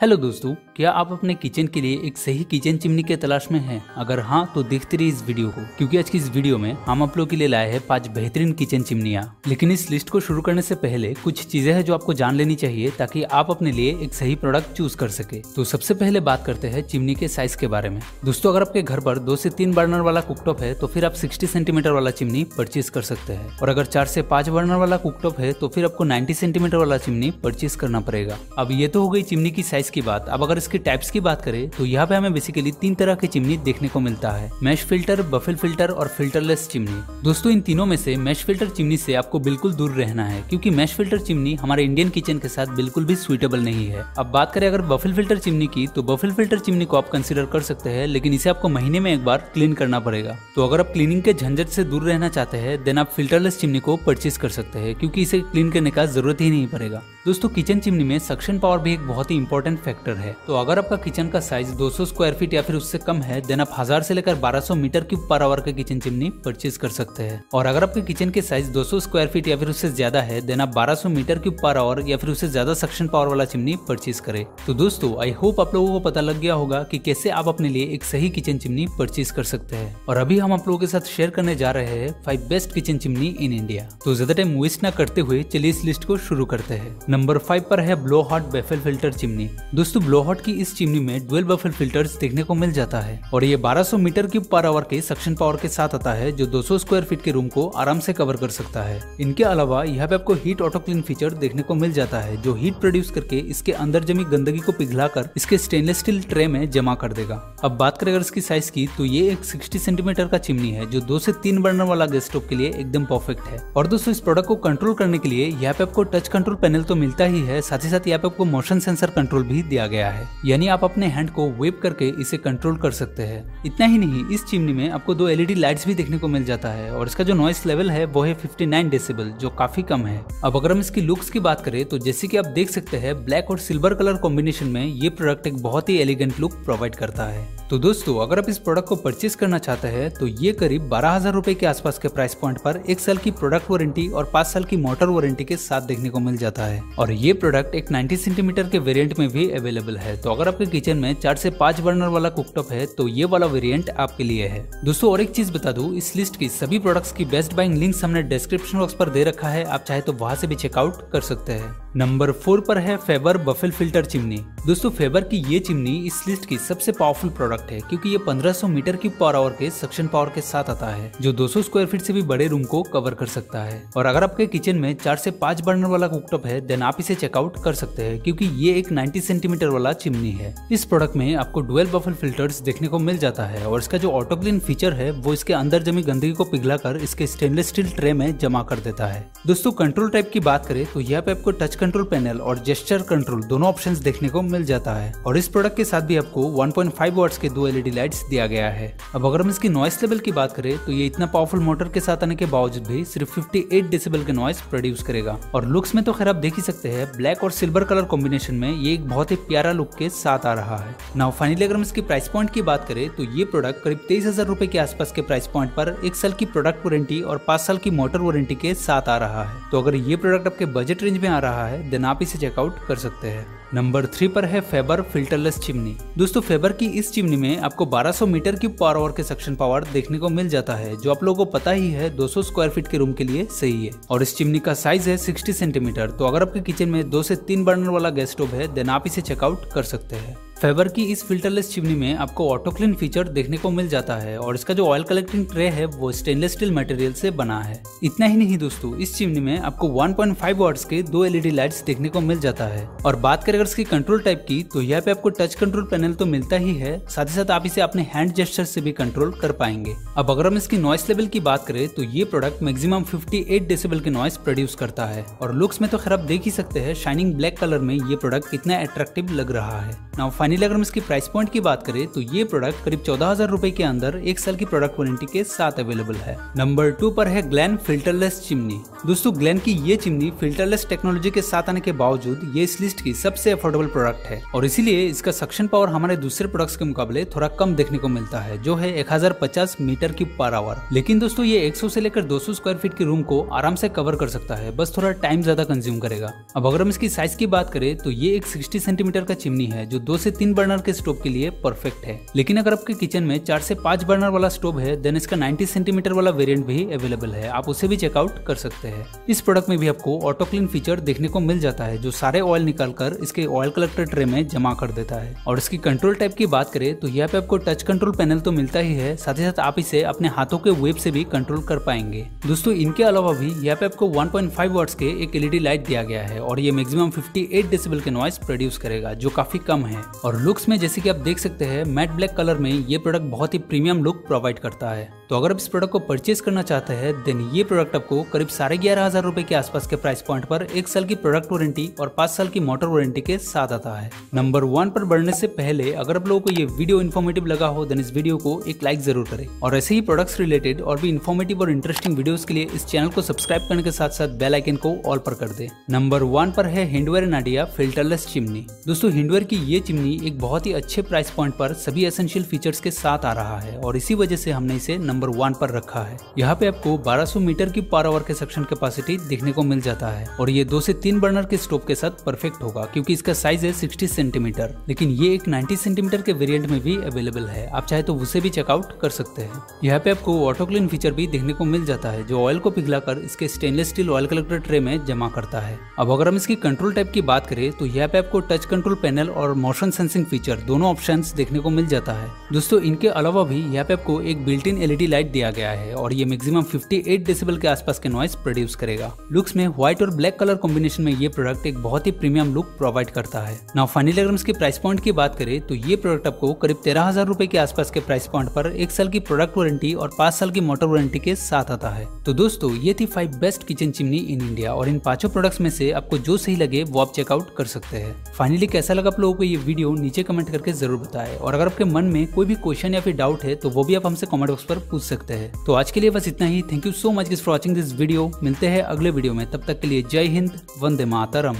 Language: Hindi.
हेलो दोस्तों, क्या आप अपने किचन के लिए एक सही किचन चिमनी के तलाश में हैं? अगर हाँ तो देखते रहिए इस वीडियो को, क्योंकि आज की इस वीडियो में हम आप लोगों के लिए लाए हैं पाँच बेहतरीन किचन चिमनियाँ। लेकिन इस लिस्ट को शुरू करने से पहले कुछ चीज़ें हैं जो आपको जान लेनी चाहिए, ताकि आप अपने लिए एक सही प्रोडक्ट चूज़ कर सके। तो सबसे पहले बात करते हैं चिमनी के साइज़ के बारे में। दोस्तों, अगर आपके घर पर दो से तीन बर्नर वाला कुकटॉप है तो फिर आप सिक्सटी सेंटीमीटर वाला चिमनी परचेज कर सकते हैं। और अगर चार से पाँच बर्नर वाला कुकटॉप है तो फिर आपको नाइन्टी सेंटीमीटर वाला चिमनी परचेज करना पड़ेगा। अब ये तो हो गई चिमनी की साइज़ की बात, अब अगर इसके टाइप्स की बात करें तो यहाँ पे हमें बेसिकली तीन तरह की चिमनी देखने को मिलता है। मैश फ़िल्टर बफेल फ़िल्टर और फिल्टरलेस चिमनी। दोस्तों, इन तीनों में से मैश फ़िल्टर चिमनी से आपको बिल्कुल दूर रहना है, क्योंकि मैश फ़िल्टर चिमनी हमारे इंडियन किचन के साथ बिल्कुल भी सुइटेबल नहीं है। अब बात करें अगर बफेल फ़िल्टर चिमनी की तो बफेल फ़िल्टर चिमनी को आप कंसिडर कर सकते हैं, लेकिन इसे आपको महीने में एक बार क्लीन करना पड़ेगा। तो अगर आप क्लीनिंग के झंझट से दूर रहना चाहते हैं देन आप फिल्टरलेस चिमनी को परचेज कर सकते हैं, क्योंकि इसे क्लीन करने का ज़रूरत ही नहीं पड़ेगा। दोस्तों किचन चिमनी में सक्शन पावर भी एक बहुत ही इंपॉर्टेंट फैक्टर है। तो अगर आपका किचन का साइज़ 200 स्क्वायर फीट या फिर उससे कम है देन आप हज़ार से लेकर 1200 मीटर क्यूब पर आवर का किचन चिमनी परचेज कर सकते हैं। और अगर आपके किचन के साइज़ 200 स्क्वायर फीट या फिर उससे ज़्यादा है देन आप 1200 मीटर क्यूब पर आवर या फिर उससे ज़्यादा सक्शन पावर वाला चिमनी परचेज करें। तो दोस्तों आई होप आप लोगों को पता लग गया होगा की कैसे आप अपने लिए एक सही किचन चिमनी परचेज कर सकते हैं। और अभी हम आप लोगों के साथ शेयर करने जा रहे हैं five best kitchen chimney in India तो ज़्यादा टाइम वेस्ट न करते हुए चलिए इस लिस्ट को शुरू करते हैं। नंबर फाइव पर है Blow Hot baffle filter chimney. दोस्तों, ब्लो हॉट की इस चिमनी में डुअल बफेल फिल्टर्स देखने को मिल जाता है और ये 1200 मीटर क्यूब पर आवर के सक्शन पावर के साथ आता है, जो 200 स्क्वायर फीट के रूम को आराम से कवर कर सकता है। इनके अलावा यहाँ पे आपको हीट ऑटो क्लीन फीचर देखने को मिल जाता है, जो हीट प्रोड्यूस करके इसके अंदर जमी गंदगी को पिघलाकर इसके स्टेनलेस स्टील ट्रे में जमा कर देगा। अब बात करें अगर इसकी साइज़ की तो ये एक सिक्सटी सेंटीमीटर का चिमनी है, जो दो से तीन बर्नर वाला गैस स्टोव के लिए एकदम परफेक्ट है। और दोस्तों, इस प्रोडक्ट को कंट्रोल करने के लिए यहाँ पे आपको टच कंट्रोल पैनल तो मिलता ही है, साथ ही साथ यहाँ पे आपको मोशन सेंसर कंट्रोल भी दिया गया है। यानी आप अपने हैंड को वेब करके इसे कंट्रोल कर सकते हैं। इतना ही नहीं, इस चिमनी में आपको दो एलईडी लाइट्स भी देखने को मिल जाता है, और इसका जो नॉइस लेवल है, वो है 59 डेसिबल जो काफ़ी कम है। अब अगर हम इसकी लुक्स की बात करें तो जैसे कि आप देख सकते हैं ब्लैक और सिल्वर कलर कॉम्बिनेशन में ये प्रोडक्ट एक बहुत ही एलिगेंट लुक प्रोवाइड करता है। तो दोस्तों, अगर आप इस प्रोडक्ट को परचेज करना चाहते हैं तो ये करीब बारह हज़ार रूपए के आसपास के प्राइस पॉइंट पर एक साल की प्रोडक्ट वारंटी और पाँच साल की मोटर वारंटी के साथ देखने को मिल जाता है। और ये प्रोडक्ट एक 90 सेंटीमीटर के वेरिएंट में भी अवेलेबल है। तो अगर आपके किचन में चार से पाँच बर्नर वाला कुकटॉप है तो ये वाला वेरिएंट आपके लिए है। दोस्तों, और एक चीज़ बता दू, इस लिस्ट की सभी प्रोडक्ट्स की बेस्ट बाइंग लिंक्स हमने डिस्क्रिप्शन बॉक्स पर दे रखा है। आप चाहे तो वहाँ से भी चेकआउट कर सकते हैं। नंबर फोर पर है फेबर बफेल फ़िल्टर चिमनी। दोस्तों फेबर की ये चिमनी इस लिस्ट की सबसे पावरफुल प्रोडक्ट है, क्योंकि ये 1500 मीटर की पावर आवर के सक्शन पावर के साथ आता है, जो 200 स्क्वायर फीट से भी बड़े रूम को कवर कर सकता है। और अगर आपके किचन में चार से पाँच बर्नर वाला कुकटॉप है देन आप इसे चेकआउट कर सकते हैं, क्योंकि ये एक 90 सेंटीमीटर वाला चिमनी है। इस प्रोडक्ट में आपको डुअल बफल फिल्टर्स देखने को मिल जाता है, और इसका जो ऑटो क्लीन फीचर है, वो इसके अंदर जमी गंदगी को पिघला कर इसके स्टेनलेस स्टील ट्रे में जमा कर देता है। दोस्तों कंट्रोल टाइप की बात करें तो यहाँ पे आपको टच कंट्रोल पैनल और जेस्टर कंट्रोल दोनों ऑप्शन देखने को मिल जाता है। और इस प्रोडक्ट के साथ भी आपको 1.5 पॉइंट के दो एलईडी लाइट्स दिया गया है। अब अगर हम इसकी नॉइस लेवल की बात करें तो ये इतना पावरफुल मोटर के साथ आने के बावजूद भी सिर्फ़ 58 डेसिबल के नॉइस प्रोड्यूस करेगा। और लुक्स में तो खैर आप देख ही सकते हैं ब्लैक और सिल्वर कलर कॉम्बिनेशन में ये एक बहुत ही प्यारा लुक के साथ आ रहा है। नाउ फाइनली अगर हम इसकी प्राइस पॉइंट की बात करें तो ये प्रोडक्ट करीब तेईस हज़ार रूपए के आसपास के प्राइस पॉइंट पर एक साल की प्रोडक्ट वारंटी और पाँच साल की मोटर वारंटी के साथ आ रहा है। तो अगर ये प्रोडक्ट आपके बजट रेंज में आ रहा है देन आप इसे चेकआउट कर सकते हैं। नंबर थ्री पर है फेबर फिल्टरलेस चिमनी। दोस्तों फेबर की इस चिमनी में आपको 1200 मीटर की पावर आवर के सक्शन पावर देखने को मिल जाता है, जो आप लोगों को पता ही है 200 स्क्वायर फीट के रूम के लिए सही है। और इस चिमनी का साइज़ है 60 सेंटीमीटर तो अगर आपके किचन में दो से तीन बर्नर वाला गैस स्टोव है देन आप इसे चेकआउट कर सकते हैं। फेबर की इस फिल्टरलेस चिमनी में आपको ऑटो क्लीन फीचर देखने को मिल जाता है और इसका जो ऑयल कलेक्टिंग ट्रे है, वो स्टेनलेस स्टील मटेरियल से बना है। इतना ही नहीं दोस्तों, इस चिमनी में आपको 1.5 पॉइंट के दो एलईडी लाइट्स देखने को मिल जाता है। और बात करें अगर इसकी कंट्रोल टाइप की तो यहाँ पे आपको टच कंट्रोल पैनल तो मिलता ही है, साथ ही साथ आप इसे अपने हैंड जेस्टर से भी कंट्रोल कर पाएँगे। अब अगर हम इसकी नॉइस लेवल की बात करें तो ये प्रोडक्ट मैक्सिमम 58 डेसिबल के नॉइस प्रोड्यूस करता है। और लुक्स में तो खराब देख ही सकते हैं शाइनिंग ब्लैक कलर में ये प्रोडक्ट कितना अट्रैक्टिव लग रहा है। नाउ फाइनली अगर हम इसकी प्राइस पॉइंट की बात करें तो ये प्रोडक्ट करीब चौदह हज़ार रूपए के अंदर एक साल की प्रोडक्ट वारंटी के साथ अवेलेबल है। नंबर टू पर है ग्लैन फिल्टरलेस चिमनी। दोस्तों ग्लैन की ये चिमनी फिल्टरलेस टेक्नोलॉजी के साथ आने के बावजूद ये इस लिस्ट की सबसे अफोर्डेबल प्रोडक्ट है। और इसीलिए इसका सक्शन पावर हमारे दूसरे प्रोडक्ट्स के मुकाबले थोड़ा कम देखने को मिलता है, जो है एक मीटर की पर आवर लेकिन दोस्तों, ये 100 से लेकर 200 स्क्वायर फीट के रूम को आराम से कवर कर सकता है, बस थोड़ा टाइम ज़्यादा कंज्यूम करेगा। अब अगर हम इसकी साइज़ की बात करें तो ये एक 60 सेंटीमीटर का चिमनी है, जो दो से तीन बर्नर के स्टोव के लिए परफेक्ट है। लेकिन अगर आपके किचन में चार से पाँच बर्नर वाला स्टोव है देन इसका 90 सेंटीमीटर वाला वेरिएंट भी अवेलेबल है। आप उसे भी चेकआउट कर सकते हैं। इस प्रोडक्ट में भी आपको ऑटो क्लीन फीचर देखने को मिल जाता है, जो सारे ऑयल निकाल कर इसके ऑयल कलेक्टर ट्रे में जमा कर देता है। और इसकी कंट्रोल टाइप की बात करें तो यहाँ पे आपको टच कंट्रोल पैनल तो मिलता ही है, साथ ही साथ आप इसे अपने हाथों के वेब से भी कंट्रोल कर पाएँगे। दोस्तों, इनके अलावा भी यहाँ पे आपको 1.5 वाट्स के एक एलईडी लाइट दिया गया है, और ये मैक्सिमम 58 डेसिबल के नॉइस प्रोड्यूस करेगा, जो काफ़ी कम है। और लुक्स में जैसे कि आप देख सकते हैं मैट ब्लैक कलर में ये प्रोडक्ट बहुत ही प्रीमियम लुक प्रोवाइड करता है। तो अगर आप इस प्रोडक्ट को परचेज करना चाहते हैं देन ये प्रोडक्ट आपको करीब साढ़े ग्यारह हज़ार रुपए के आसपास के प्राइस पॉइंट पर एक साल की प्रोडक्ट वारंटी और पाँच साल की मोटर वारंटी के साथ आता है। नंबर वन पर बढ़ने से पहले अगर आप लोगों को ये वीडियो इन्फॉर्मेटिव लगा हो देन इस वीडियो को एक लाइक ज़रूर करें। और ऐसे ही प्रोडक्ट्स रिलेटेड और भी इन्फॉर्मेटिव और इंटरेस्टिंग वीडियोस के लिए इस चैनल को सब्सक्राइब करने के साथ साथ बेल आइकन को ऑल पर कर दे। नंबर वन पर है हिंडवेयर नाडिया फिल्टरलेस चिमनी दोस्तों हिंडवेयर की ये चिमनी एक बहुत ही अच्छे प्राइस पॉइंट पर सभी एसेंशियल फीचर्स के साथ आ रहा है और इसी वजह से हमने इसे नंबर वन पर रखा है। यहाँ पे आपको 1200 मीटर की पार आवर के सक्शन कैपेसिटी देखने को मिल जाता है और ये दो से तीन बर्नर के स्टोव के साथ परफेक्ट होगा क्योंकि इसका साइज़ है 60 सेंटीमीटर। लेकिन ये एक 90 सेंटीमीटर के वेरिएंट में भी अवेलेबल है। आप चाहे तो उसे भी चेकआउट कर सकते हैं। यहाँ पे आपको ऑटो क्लीन फीचर भी देखने को मिल जाता है, जो ऑयल को पिघलाकर इसके stainless steel oil collector tray में जमा करता है। अब अगर हम इसकी कंट्रोल टाइप की बात करें तो यहाँ पे आपको टच कंट्रोल पैनल और मोशन सेंसिंग फीचर दोनों ऑप्शन देखने को मिल जाता है। दोस्तों, इनके अलावा भी यहाँ पे आपको एक बिल्ट इन एलईडी लाइट दिया गया है और ये मैक्सिमम 58 डेसिबल के आसपास के नॉइस प्रोड्यूस करेगा। लुक्स में व्हाइट और ब्लैक कलर कॉम्बिनेशन में ये प्रोडक्ट एक बहुत ही प्रीमियम लुक प्रोवाइड करता है। नाउ फाइनली अगर प्राइस पॉइंट की बात करें तो ये प्रोडक्ट आपको करीब तेरह हज़ार रूपए के आसपास के प्राइस पॉइंट पर एक साल की प्रोडक्ट वारंटी और पाँच साल की मोटर वारंटी के साथ आता है। तो दोस्तों, ये थी five best kitchen chimney in India और इन पाँचों प्रोडक्ट्स में से आपको जो सही लगे, वो आप चेकआउट कर सकते हैं। फाइनली कैसा लगा आप लोगों को ये वीडियो नीचे कमेंट करके ज़रूर बताएँ। और अगर आपके मन में कोई भी क्वेश्चन या फिर डाउट है तो वो भी आप हमसे कमेंट बॉक्स पर पूछ सकते हैं। तो आज के लिए बस इतना ही। Thank you so much for watching this video मिलते हैं अगले वीडियो में। तब तक के लिए जय हिंद, वंदे मातरम।